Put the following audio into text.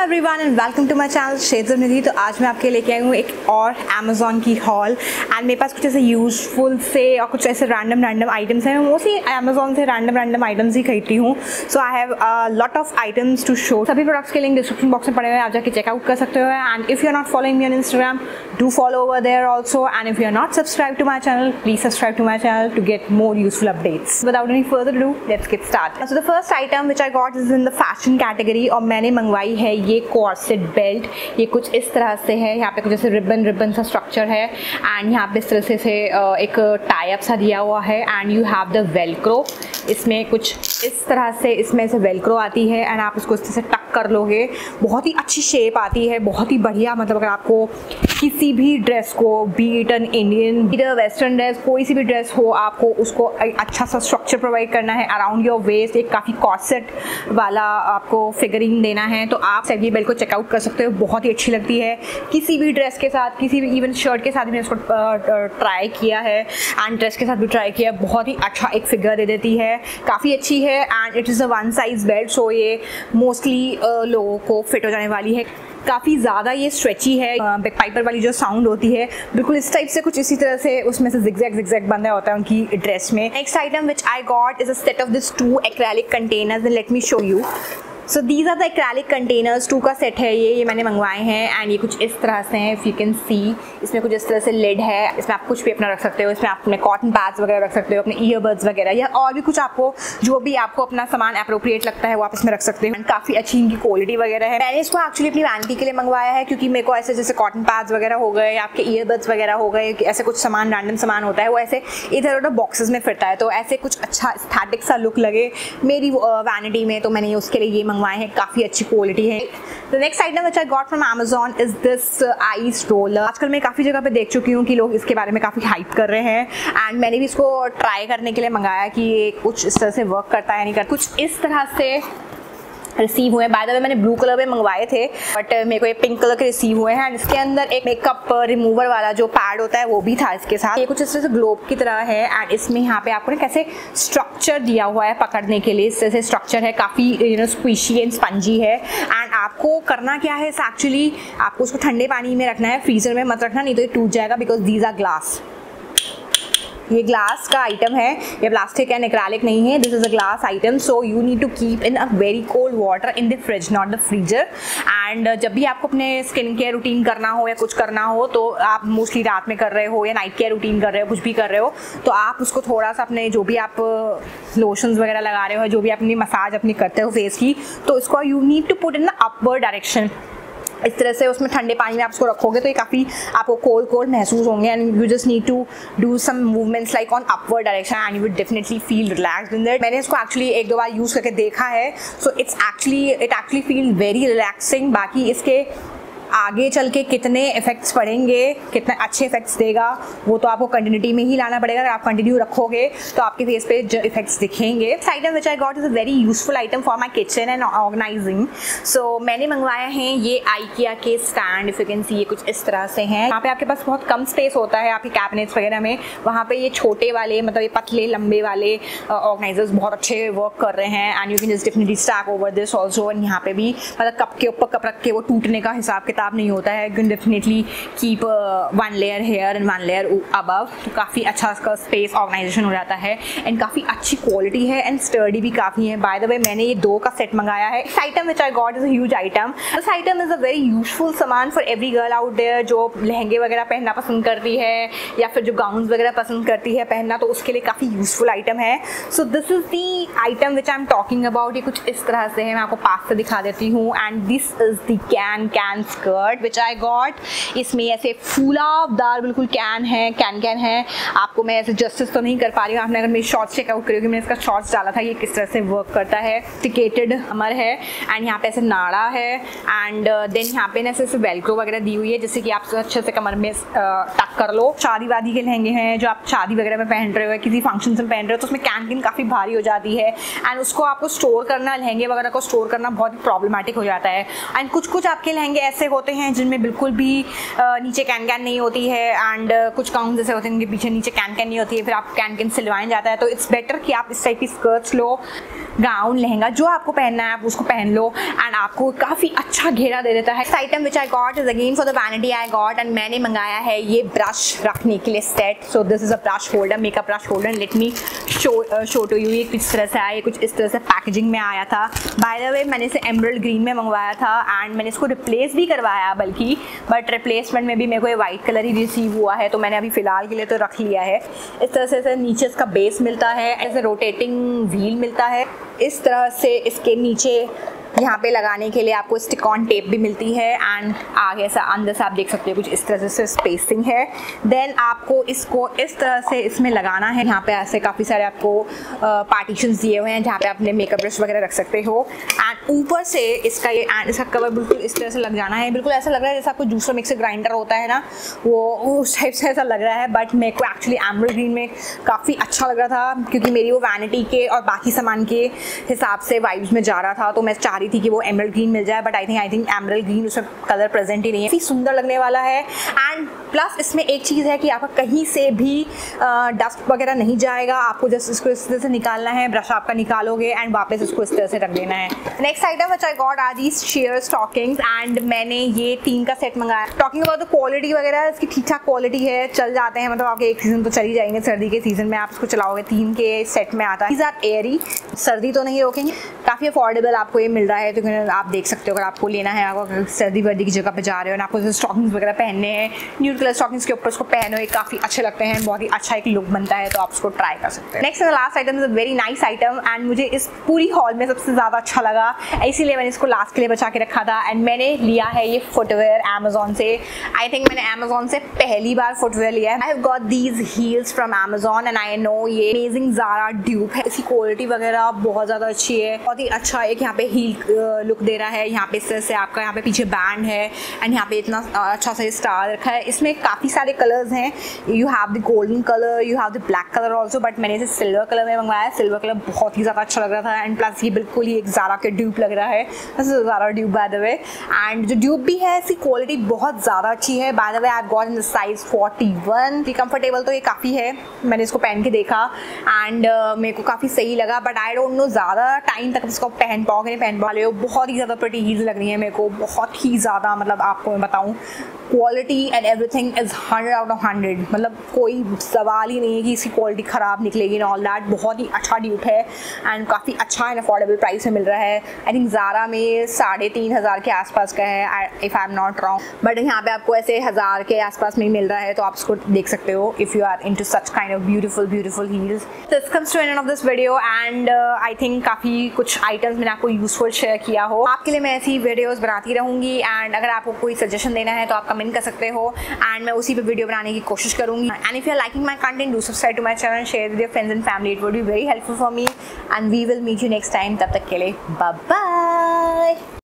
Everyone and welcome to my channel शेजर Nidhi तो आज मैं आपके लेके आई हूँ एक और अमेजोन की हॉल एंड मेरे पास कुछ ऐसे यूजफुल से और कुछ ऐसे रैंडम रैंडम आइटम्स हैं। मैं मोस्टली अमेजोन से रैंडम रैंडम आइटम्स ही खरीदती हूँ। So I have lot of items to show सभी प्रोडक्ट्स के लिंक डिस्क्रिप्शन बॉक्स में पड़े हुए हैं। आप जाके चेकआउट कर सकते हो। And if you are not following me on Instagram do follow over there also and if you are not subscribe to my channel please subscribe to my channel to get more useful updates without any further do let's get start so the first item which I got is in the fashion category और मैंने मंगवाई है ये corset belt ये कुछ इस तरह से है। यहाँ पे कुछ जैसे रिबन रिबन सा स्ट्रक्चर है। एंड यहाँ पे इस तरह से, से एक टाइप सा दिया हुआ है। And you have the velcro इसमें कुछ इस तरह से इसमें से वेलक्रो आती है। एंड आप इसको इस तरह से टक कर लोगे। बहुत ही अच्छी शेप आती है, बहुत ही बढ़िया मतलब अगर आपको किसी भी ड्रेस को बीट एन इंडियन इधर वेस्टर्न ड्रेस कोई सी भी ड्रेस हो, आपको उसको अच्छा सा स्ट्रक्चर प्रोवाइड करना है। अराउंड योर वेस्ट एक काफ़ी कॉर्सेट वाला आपको फिगरिंग देना है तो आप सेगी बेल को चेकआउट कर सकते हो। बहुत ही अच्छी लगती है। किसी भी ड्रेस के साथ, किसी भी इवन शर्ट के साथ मैंने इसको ट्राई किया है। एंड ड्रेस के साथ भी ट्राई किया बहुत ही अच्छा एक फिगर दे देती है। काफ़ी अच्छी है। And it is a one size belt so ये मोस्टली लोगों को फिट हो जाने वाली है। काफ़ी ज़्यादा ये स्ट्रेची है। बैक पाइपर वाली जो साउंड होती है, बिल्कुल इस टाइप से कुछ इसी तरह से उसमें से जिगजैग जिगजैग बंदा होता है उनकी ड्रेस में। Next item which I got is a set of this two acrylic containers let me show you so these are the acrylic containers two का सेट है ये. ये मैंने मंगवाए हैं. एंड ये कुछ इस तरह से हैं इफ़ यू कैन सी इसमें कुछ इस तरह से लेड है. इसमें आप कुछ भी अपना रख सकते हो. इसमें आप अपने कॉटन पैड्स वगैरह रख सकते हो, अपने ईयरबड्स वगैरह या और भी कुछ आपको, जो भी आपको अपना सामान अप्रोप्रिएट लगता है, वो आप इसमें रख सकते हो. एंड काफ़ी अच्छी इनकी क्वालिटी वगैरह है. मैंने इसको एक्चुअली अपनी वैनिटी के लिए मंगवाया है, क्योंकि मेरे को ऐसे जैसे कॉटन पैड्स वगैरह हो गए आपके ईयरबड्स वगैरह हो गए ऐसे कुछ सामान रैंडम सामान होता है, वो ऐसे इधर उधर बॉक्सेस में फिरता है. तो ऐसे कुछ अच्छा स्थैटिक सा लुक लगे मेरी वैनिटी में. तो मैंने उसके लिए ये मंगवाए हैं, काफ़ी अच्छी क्वालिटी है। The next item which I got from Amazon is this ice roller आजकल मैं काफ़ी जगह पे देख चुकी हूँ कि लोग इसके बारे में काफ़ी हाइप कर रहे हैं। एंड मैंने भी इसको ट्राई करने के लिए मंगाया कि ये कुछ इस तरह से वर्क करता है नहीं करता। कुछ इस तरह से रिसीव हुए बाय द वे मैंने ब्लू कलर में मंगवाए थे बट मेरे को ये पिंक कलर के रिसीव हुए हैं। इसके अंदर एक मेकअप रिमूवर वाला जो पैड होता है, वो भी था इसके साथ। ये कुछ इस तरह से ग्लोब की तरह है एंड इसमें यहाँ पे आपको ना कैसे स्ट्रक्चर दिया हुआ है पकड़ने के लिए। इस तरह से स्ट्रक्चर है, काफ़ी you know squishy and spongy है। एंड आपको करना क्या है एक्चुअली आपको उसको ठंडे पानी में रखना है फ्रीजर में मत रखना, नहीं तो ये टूट जाएगा बिकॉज़ दीज आर ग्लास ये ग्लास का आइटम है। ये प्लास्टिक एंड एक्रालिक नहीं है। This is a glass item so you need to keep in a very cold water in the fridge not the freezer and जब भी आपको अपने स्किन केयर रूटीन करना हो या कुछ करना हो तो आप मोस्टली रात में कर रहे हो या नाइट केयर रूटीन कर रहे हो, कुछ भी कर रहे हो तो आप उसको थोड़ा सा अपने जो भी आप लोशंस वगैरह लगा रहे हो, जो भी अपनी मसाज अपनी करते हो फेस की तो इसको you need to put in the direction इस तरह से उसमें ठंडे पानी में आप उसको रखोगे तो ये काफ़ी आपको कोल्ड कोल्ड महसूस होंगे and you just need to do some movements like on upward direction and you will definitely feel relax in that मैंने इसको एक्चुअली एक दो बार यूज़ करके देखा है so it's actually it actually feel very relaxing बाकी इसके आगे चल के कितने इफेक्ट्स पड़ेंगे, कितने अच्छे इफेक्ट्स देगा, वो तो आपको कंटिन्यूटी में ही लाना पड़ेगा। अगर आप कंटिन्यू रखोगे तो आपके फेस पे जो इफेक्ट्स दिखेंगे। Item which I got is a very useful item for my kitchen and organising so मैंने मंगवाया है ये आईकिया के stand if you can see ये कुछ इस तरह से हैं। यहाँ पे आपके पास बहुत कम स्पेस होता है, आपके कैबिनेट्स वगैरह में। वहाँ पे ये छोटे वाले मतलब ये पतले, लंबे वाले ऑर्गेनाइजर्स बहुत अच्छे वर्क कर रहे हैं। And you can just definitely stack over this also and यहाँ पे भी मतलब कप के ऊपर कप रख के वो टूटने का हिसाब किताब किताब नहीं होता है। Can definitely keep one layer here and one layer above तो काफ़ी अच्छा इसका स्पेस ऑर्गेनाइजेशन हो जाता है। एंड काफ़ी अच्छी क्वालिटी है एंड स्टर्डी भी काफ़ी है। बाय द वे मैंने ये दो का सेट मंगाया है। इस item which I got is huge item this item is a very useful सामान for every girl out there जो लहंगे वगैरह पहनना पसंद करती है या फिर जो गाउन वगैरह पसंद करती है पहनना तो उसके लिए काफ़ी यूजफुल आइटम है। So this is the item which I am talking about ये कुछ इस तरह से है। मैं आपको पास से दिखा देती हूँ। And this is the can can skirt which I got इसमें ऐसे फूलादार बिल्कुल कैन है कैन कैन है। आपको मैं ऐसे जस्टिस तो नहीं कर पा रही हूँ। आपने अगर मेरी शॉर्ट्स चेकआउट करी होगी मैंने इसका शॉर्ट्स डाला था ये किस तरह से वर्क करता है। टिकेटेड अमर है एंड यहाँ पे ऐसे नाड़ा है एंड देन uh, यहाँ पे ना ऐसे वेलक्रो वगैरह दी हुई है जिससे कि आप अच्छे से कमर में टक कर लो। शादी वादी के लहंगे हैं जो आप शादी वगैरह में पहन रहे हो किसी फ़ंक्शन में पहन रहे हो तो उसमें कैन कैन काफ़ी भारी हो जाती है। एंड उसको आपको स्टोर करना लहंगे वगैरह को स्टोर करना बहुत प्रॉब्लमेटिक हो जाता है। एंड कुछ कुछ आपके लहंगे ऐसे होते हैं जिनमें बिल्कुल भी नीचे कैन कैन नहीं होती है एंड कुछ गाउन जैसे होते हैं उनके पीछे नीचे कैन कैन नहीं होती है, फिर आप कैन कैन सिलवाए जाता है। तो इट्स बेटर कि आप इस टाइप की स्कर्ट्स लो गाउन लहंगा, जो आपको पहनना है आप उसको पहन लो एंड आपको काफ़ी अच्छा घेरा दे देता है। Item which I got is again for the vanity I got and मैंने मंगाया है ये ब्रश रखने के लिए set so this is a brush holder makeup brush holder let me show show to you ये कुछ तरह से आया, ये कुछ इस तरह से पैकेजिंग में आया था। बाय द वे मैंने इसे एम्ब्रॉयड ग्रीन में मंगवाया था एंड मैंने इसको रिप्लेस भी करवाया बल्कि बट रिप्लेसमेंट में भी मेरे को ये वाइट कलर ही रिसीव हुआ है तो मैंने अभी फ़िलहाल के लिए तो रख लिया है। इस तरह से नीचे इसका बेस मिलता है, ऐसे रोटेटिंग व्हील मिलता है। इस तरह से इसके नीचे यहाँ पे लगाने के लिए आपको स्टिक ऑन टेप भी मिलती है एंड आगे ऐसा अंदर से आप देख सकते हो कुछ इस तरह से स्पेसिंग है। देन आपको इसको इस तरह से इसमें लगाना है। यहाँ पे ऐसे काफ़ी सारे आपको पार्टीशन दिए हुए हैं जहाँ पे अपने मेकअप ब्रश वगैरह रख सकते हो। एंड ऊपर से इसका ये एंड इसका कवर बिल्कुल इस तरह से लग जाना है। बिल्कुल ऐसा लग रहा है जैसे आपको जूसर मिक्सर ग्राइंडर होता है ना, वो उस टाइप से ऐसा लग रहा है। बट मेरे को एक्चुअली एमरल ग्रीन में काफ़ी अच्छा लग रहा था, क्योंकि मेरी वो वैनिटी के और बाकी सामान के हिसाब से वाइब्स में जा रहा था तो मैं चाह रही थी कि वो एमरल ग्रीन मिल जाए but I think I think emerald green उसमें कलर प्रेजेंट ही नहीं है। काफ़ी सुंदर लगने वाला है। एंड प्लस इसमें एक चीज़ है कि आपका कहीं से भी डस्ट वगैरह नहीं जाएगा। आपको जस्ट इसको इस तरह से निकालना है ब्रश आपका निकालोगे एंड वापस इसको इस तरह से रख देना है। Next item which I got are the sheer stockings and मैंने ये तीन का सेट मंगाया। टॉकिंग अबाउट द क्वालिटी वगैरह, इसकी ठीक ठाक क्वालिटी है, चल जाते हैं। मतलब आपके एक सीज़न तो चल ही जाएँगे, सर्दी के सीज़न में आप इसको चलाओगे, तीन के सेट में आता है। एयरी सर्दी तो नहीं रोकेंगे। काफ़ी अफोर्डेबल आपको ये मिल रहा है तो आप देख सकते हो अगर आपको लेना है आपको सर्दी वर्दी की जगह पर जा रहे हो, ना आपको स्टॉकिंग्स वगैरह पहनने हैं न्यू कलर स्टॉकिंग्स के ऊपर उसको पहनो, ये काफ़ी अच्छे लगते हैं, बहुत ही अच्छा एक लुक बनता है तो आप उसको ट्राई कर सकते हैं। Next and last item is a very nice item and मुझे इस पूरी हॉल में सबसे ज़्यादा अच्छा लगा, इसीलिए मैंने इसको लास्ट के लिए बचा के रखा था एंड मैंने लिया है ये फुटवेयर अमेजोन से। आई थिंक मैंने अमेजोन से पहली बार फुटवेयर लिया है। I have got these heels from Amazon and I know ये अमेजिंग ज़ारा ड्यूब है, इसकी क्वालिटी वगैरह बहुत ज़्यादा अच्छी है, बहुत ही अच्छा एक यहाँ पे हील लुक दे रहा है। यहाँ पे इस तरह से आपका यहाँ पे पीछे बैंड है एंड यहाँ पे इतना अच्छा सा स्टार रखा है। इसमें काफ़ी सारे कलर्स हैं। You have the golden colour you have the black colour also but मैंने इसे सिल्वर कलर में मंगवाया सिल्वर कलर बहुत ही ज़्यादा अच्छा लग रहा था एंड प्लस ये बिल्कुल ही एक ज़ारा के ड्यूब लग रहा है। Zara dupe by the way and जो ड्यूब भी है इसकी क्वालिटी बहुत ज़्यादा अच्छी है। By the way I got in the size forty one comfortable तो ये काफ़ी है। मैंने इसको पहन के देखा। एंड uh, मेरे को काफ़ी सही लगा बट आई डोंट नो ज़्यादा टाइम तक इसको पहन पाओगे नहीं पहन पा रहे हो, बहुत ही ज़्यादा प्रटी हील्स लग रही है मेरे को, बहुत ही ज़्यादा मतलब आपको मैं बताऊँ। Quality and everything is hundred out of hundred मतलब कोई सवाल ही नहीं है कि इसकी क्वालिटी ख़राब निकलेगी ऑल दैट बहुत ही अच्छा ड्यूट है एंड काफ़ी अच्छा एंड अफोर्डेबल प्राइस में मिल रहा है। आई थिंक ज़ारा में साढ़े तीन हज़ार के आसपास का है if I am not wrong but यहाँ पे आपको ऐसे हज़ार के आसपास में मिल रहा है तो आप इसको देख सकते हो if you are into such kind of beautiful beautiful heels this comes to end of this video and I think काफ़ी कुछ आइटम्स मैंने आपको यूजफुल शेयर किया हो। आपके लिए मैं ऐसी वीडियोज़ बनाती रहूँगी एंड अगर आपको कोई सजेशन देना है तो आप कमेंट कर सकते हो एंड मैं उसी पे वीडियो बनाने की कोशिश करूँगी। And if you are liking my content do subscribe to my channel share with your friends and family it would be very helpful for me and we will meet you next time तब तक के लिए bye